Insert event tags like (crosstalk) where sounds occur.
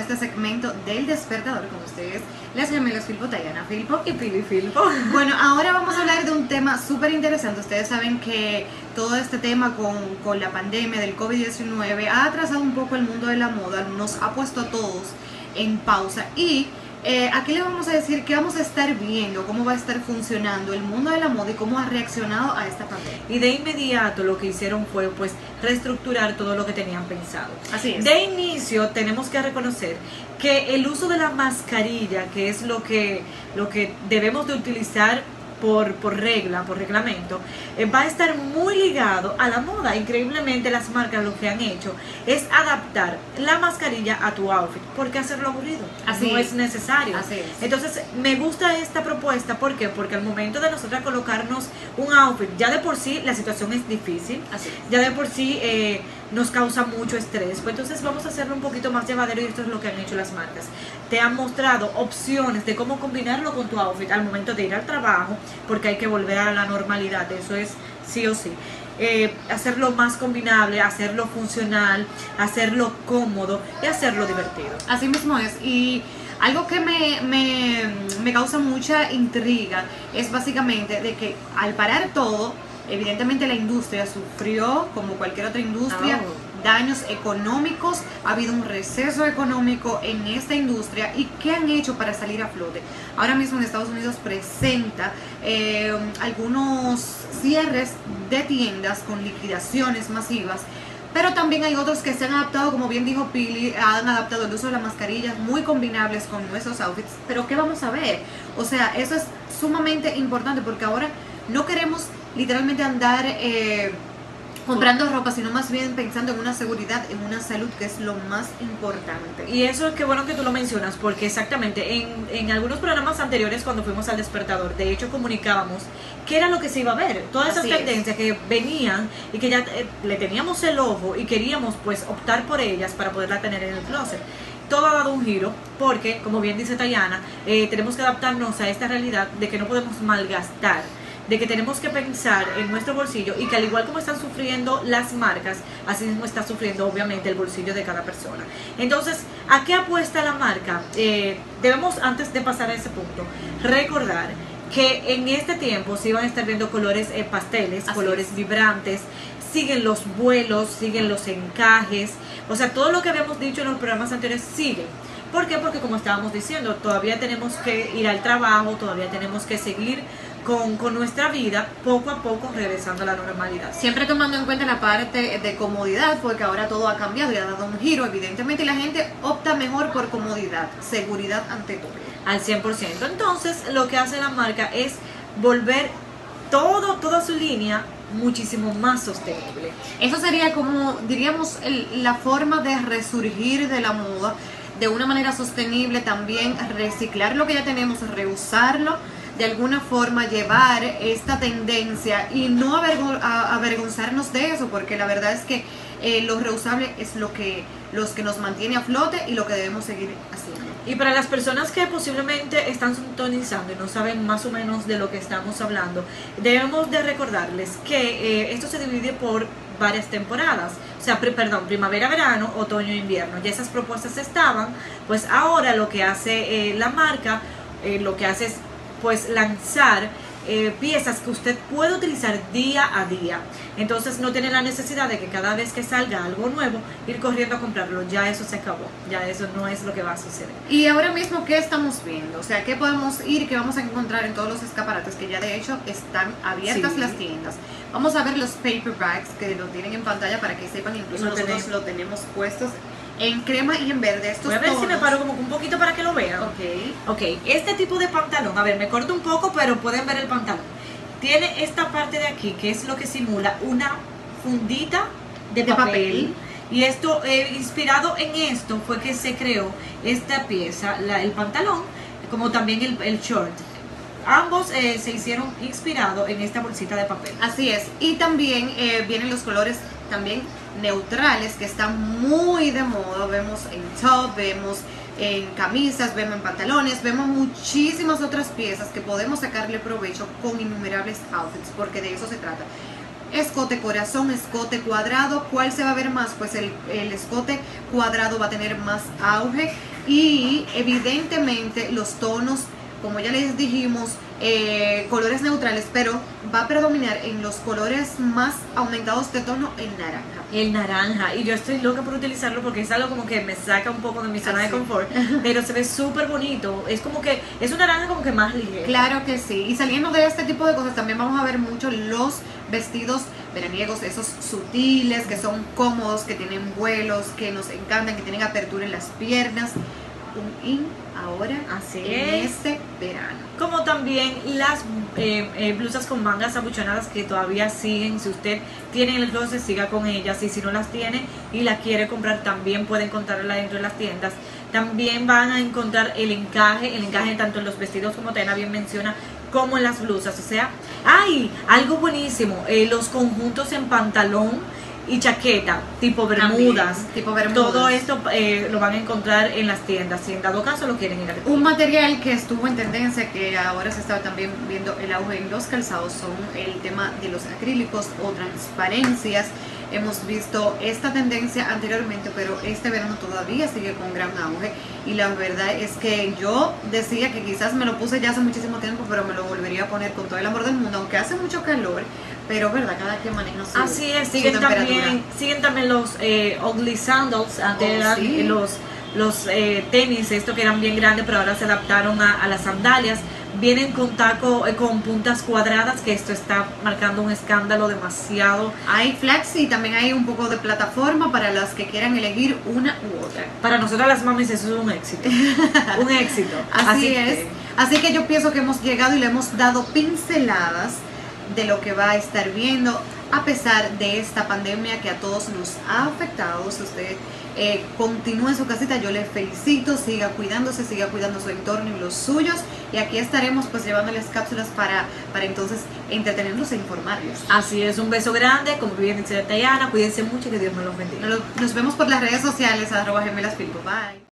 este segmento del despertador con ustedes, las gemelas Filpo, Tayana Filpo y Pili Filpo. (laughs) Bueno, ahora vamos a hablar de un tema súper interesante. Ustedes saben que todo este tema con, con la pandemia del COVID-19 ha atrasado un poco el mundo de la moda, nos ha puesto a todos en pausa y eh, aquí le vamos a decir que vamos a estar viendo cómo va a estar funcionando el mundo de la moda y cómo ha reaccionado a esta pandemia. Y de inmediato lo que hicieron fue pues reestructurar todo lo que tenían pensado. Así es. De inicio tenemos que reconocer que el uso de la mascarilla, que es lo que, lo que debemos de utilizar por, por regla, por reglamento, eh, va a estar muy ligado a la moda. Increíblemente las marcas lo que han hecho es adaptar la mascarilla a tu outfit. ¿Por qué hacerlo aburrido? Así no es. es necesario. Así es. Entonces me gusta esta propuesta. ¿Por qué? Porque al momento de nosotros colocarnos un outfit, ya de por sí la situación es difícil. Así es. Ya de por sí eh, nos causa mucho estrés. Pues entonces vamos a hacerlo un poquito más llevadero y esto es lo que han hecho las marcas. Te han mostrado opciones de cómo combinarlo con tu outfit al momento de ir al trabajo, porque hay que volver a la normalidad. Eso es sí o sí. Eh, hacerlo más combinable, hacerlo funcional, hacerlo cómodo y hacerlo divertido. Así mismo es. Y algo que me, me, me causa mucha intriga es básicamente de que al parar todo, evidentemente la industria sufrió, como cualquier otra industria, Oh. daños económicos, ha habido un receso económico en esta industria y qué han hecho para salir a flote. Ahora mismo en Estados Unidos presenta eh, algunos cierres de tiendas con liquidaciones masivas. Pero también hay otros que se han adaptado, como bien dijo Pili, han adaptado el uso de las mascarillas muy combinables con nuestros outfits. Pero ¿qué vamos a ver? O sea, eso es sumamente importante porque ahora no queremos literalmente andar eh, comprando ropa, sino más bien pensando en una seguridad, en una salud, que es lo más importante. Y eso es que bueno que tú lo mencionas, porque exactamente en, en algunos programas anteriores cuando fuimos al despertador, de hecho comunicábamos qué era lo que se iba a ver, todas esas Así es. tendencias que venían y que ya eh, le teníamos el ojo y queríamos pues optar por ellas para poderla tener en el closet. Todo ha dado un giro porque, como bien dice Tayana, eh, tenemos que adaptarnos a esta realidad de que no podemos malgastar de que tenemos que pensar en nuestro bolsillo y que al igual como están sufriendo las marcas, así mismo está sufriendo obviamente el bolsillo de cada persona. Entonces, ¿a qué apuesta la marca? Eh, debemos, antes de pasar a ese punto, recordar que en este tiempo se iban a estar viendo colores eh, pasteles, Así colores es. vibrantes, siguen los vuelos, siguen los encajes, o sea, todo lo que habíamos dicho en los programas anteriores sigue. ¿Por qué? Porque como estábamos diciendo, todavía tenemos que ir al trabajo, todavía tenemos que seguir con, con nuestra vida, poco a poco regresando a la normalidad. Siempre tomando en cuenta la parte de comodidad, porque ahora todo ha cambiado y ha dado un giro, evidentemente, y la gente opta mejor por comodidad, seguridad ante todo. al 100%. Entonces, lo que hace la marca es volver todo, toda su línea muchísimo más sostenible. Eso sería como, diríamos, el- la forma de resurgir de la moda de una manera sostenible, también reciclar lo que ya tenemos, reusarlo, de alguna forma llevar esta tendencia y no avergonzarnos de eso, porque la verdad es que eh, lo reusable es lo que, los que nos mantiene a flote y lo que debemos seguir haciendo. Y para las personas que posiblemente están sintonizando y no saben más o menos de lo que estamos hablando, debemos de recordarles que eh, esto se divide por varias temporadas, o sea, perdón, primavera, verano, otoño, invierno. Ya esas propuestas estaban, pues ahora lo que hace eh, la marca, eh, lo que hace es pues lanzar eh, piezas que usted puede utilizar día a día. Entonces no tiene la necesidad de que cada vez que salga algo nuevo ir corriendo a comprarlo. Ya eso se acabó. Ya eso no es lo que va a suceder. Y ahora mismo, ¿qué estamos viendo? O sea, ¿qué podemos ir, qué vamos a encontrar en todos los escaparates que ya de hecho están abiertas Sí. las tiendas? Vamos a ver los paper bags que lo tienen en pantalla para que sepan, incluso Lo nosotros tenemos. lo tenemos puestos en crema y en verde. Estos Voy a ver si me paro como un poquito para que lo vean. Ok. Ok, este tipo de pantalón, a ver, me corto un poco, pero pueden ver el pantalón. Tiene esta parte de aquí, que es lo que simula una fundita de, De papel. papel. Y esto, eh, inspirado en esto, fue que se creó esta pieza, la- el pantalón, como también el, el short. Ambos eh, se hicieron inspirados en esta bolsita de papel. Así es. Y también eh, vienen los colores también neutrales que están muy de moda. Vemos en top, vemos en camisas, vemos en pantalones, vemos muchísimas otras piezas que podemos sacarle provecho con innumerables outfits, porque de eso se trata. Escote corazón, escote cuadrado, ¿cuál se va a ver más? Pues el, el escote cuadrado va a tener más auge. y evidentemente los tonos, como ya les dijimos, eh, colores neutrales, pero va a predominar en los colores más aumentados de tono el naranja. El naranja, y yo estoy loca por utilizarlo porque es algo como que me saca un poco de mi zona de Así. confort, (laughs) pero se ve súper bonito. Es como que es un naranja como que más ligero. Claro que sí. Y saliendo de este tipo de cosas, también vamos a ver mucho los vestidos veraniegos, esos sutiles, que son cómodos, que tienen vuelos, que nos encantan, que tienen apertura en las piernas. Un in ahora Así en es. este verano. Como también las eh, eh, blusas con mangas abuchonadas que todavía siguen. Si usted tiene en el closet, siga con ellas. Y si no las tiene y la quiere comprar, también puede encontrarla dentro de las tiendas. También van a encontrar el encaje, el encaje tanto en los vestidos como Tena bien menciona, como en las blusas. O sea, hay algo buenísimo. eh, los conjuntos en pantalón y chaqueta, tipo bermudas. También, tipo bermudas. Todo esto eh, lo van a encontrar en las tiendas. Si en dado caso lo quieren ir a Un material que estuvo en tendencia, que ahora se está también viendo el auge en los calzados, son el tema de los acrílicos o transparencias. Hemos visto esta tendencia anteriormente, pero este verano todavía sigue con gran auge. Y la verdad es que yo decía que quizás me lo puse ya hace muchísimo tiempo, pero me lo volvería a poner con todo el amor del mundo, aunque hace mucho calor. Pero verdad, cada quien maneja su Así es, siguen también, siguen también los eh, ugly sandals, antes Oh, sí. los, los eh, tenis, esto que eran bien grandes, pero ahora se adaptaron a, a las sandalias. Vienen con taco, eh, con puntas cuadradas, que esto está marcando un escándalo demasiado. Hay flax y también hay un poco de plataforma para las que quieran elegir una u otra. Para nosotras las mamis eso es un éxito, (laughs) un éxito. Así, que- es. Así que yo pienso que hemos llegado y le hemos dado pinceladas de lo que va a estar viendo a pesar de esta pandemia que a todos nos ha afectado. Si usted eh, continúa en su casita, yo le felicito, siga cuidándose, siga cuidando su entorno y los suyos. Y aquí estaremos pues llevándoles cápsulas para, para entonces entretenerlos e informarlos. Así es, un beso grande, como bien dice Tayana, cuídense mucho y que Dios me los bendiga. Nos, nos vemos por las redes sociales, arroba gemelas. Bye.